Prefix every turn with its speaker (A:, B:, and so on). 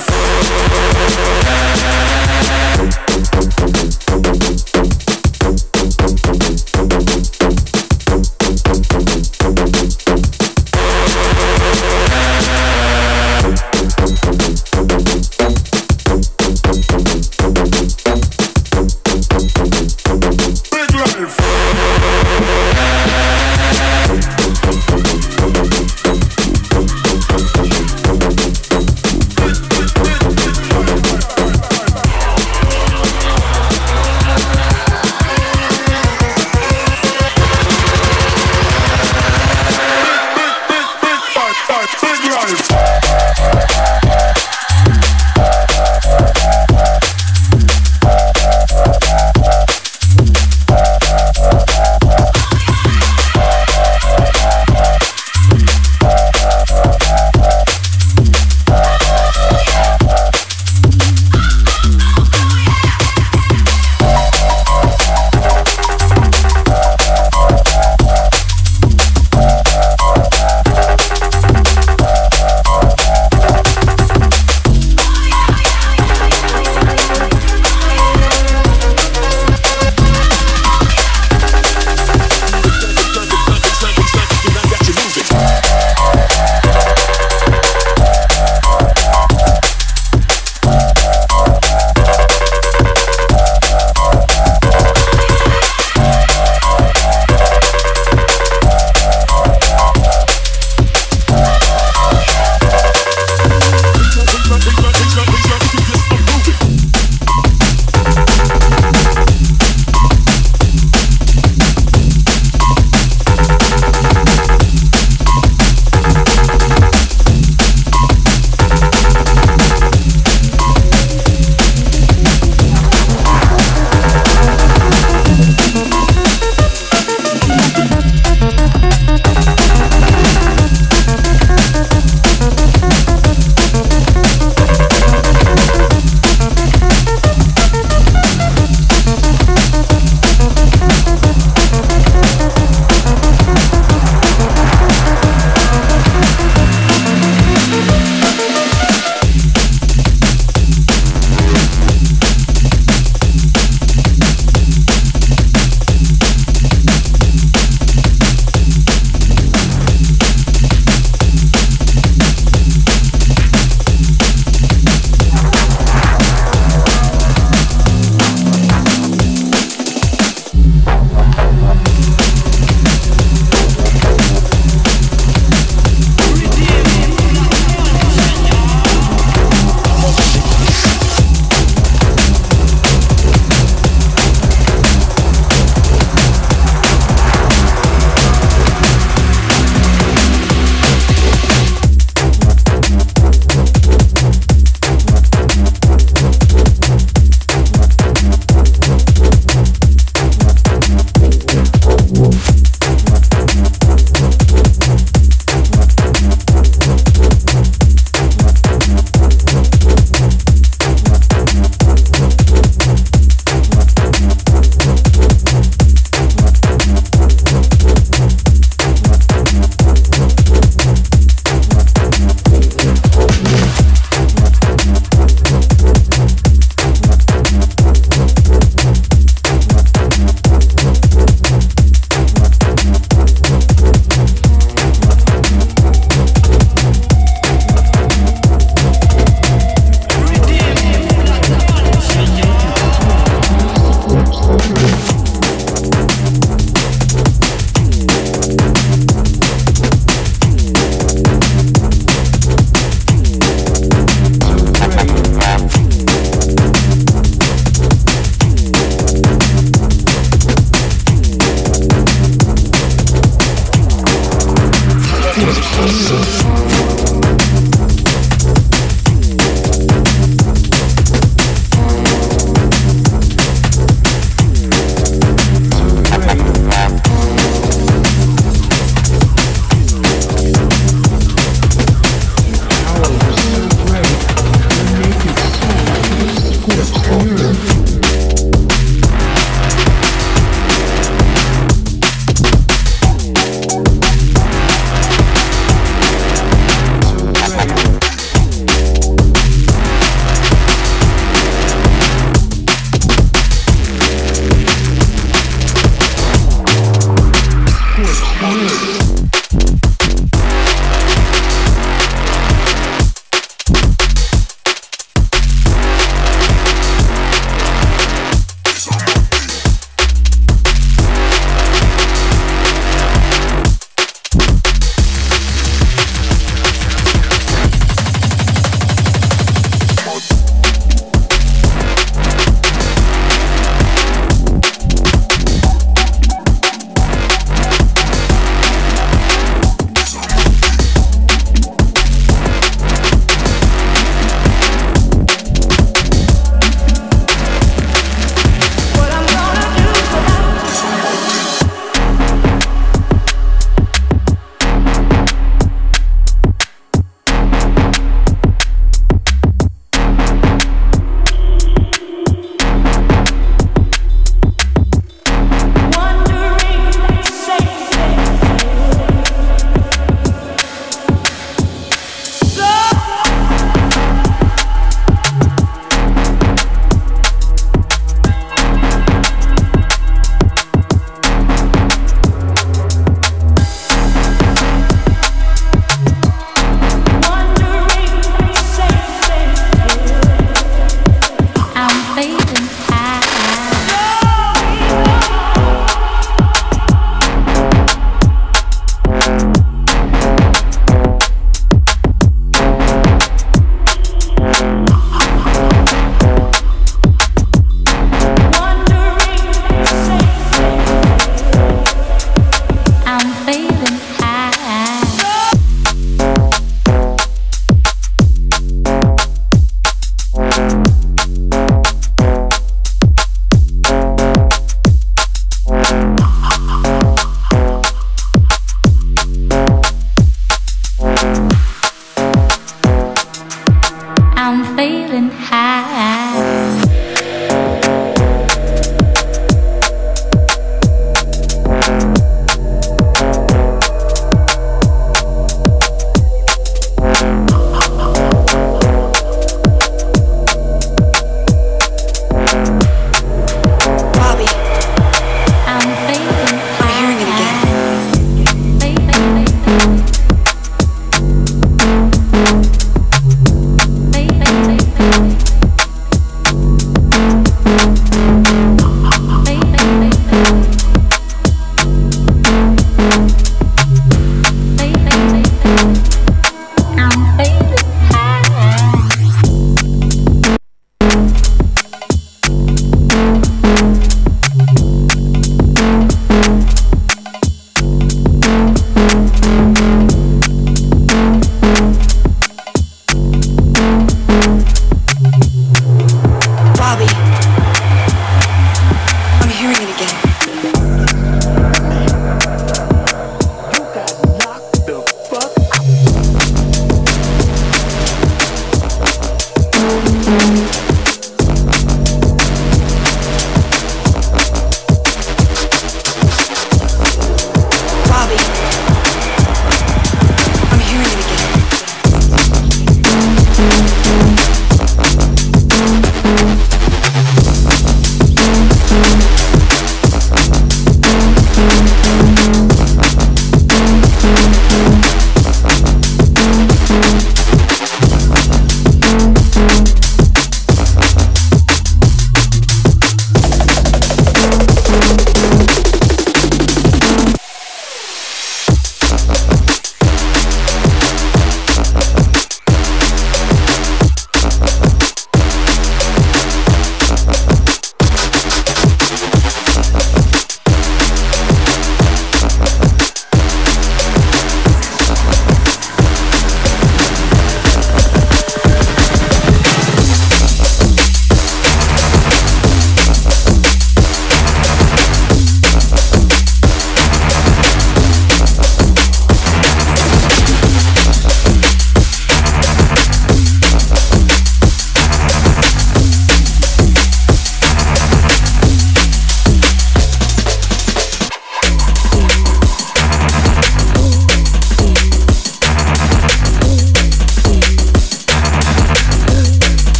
A: for